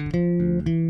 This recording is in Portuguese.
Música